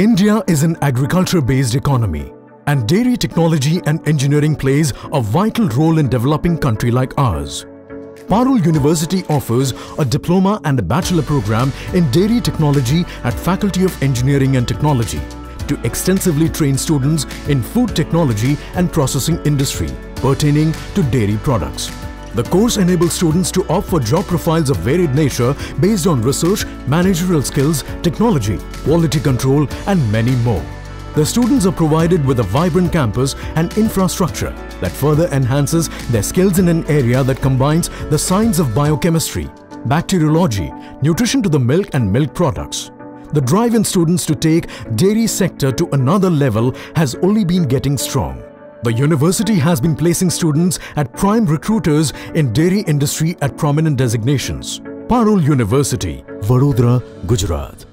India is an agriculture-based economy and dairy technology and engineering plays a vital role in developing country like ours. Parul University offers a diploma and a bachelor program in dairy technology at Faculty of Engineering and Technology to extensively train students in food technology and processing industry pertaining to dairy products. The course enables students to opt for job profiles of varied nature based on research, managerial skills, technology, quality control and many more. The students are provided with a vibrant campus and infrastructure that further enhances their skills in an area that combines the science of biochemistry, bacteriology, nutrition to the milk and milk products. The drive in students to take dairy sector to another level has only been getting strong. The university has been placing students at prime recruiters in dairy industry at prominent designations. Parul University, Vadodara, Gujarat.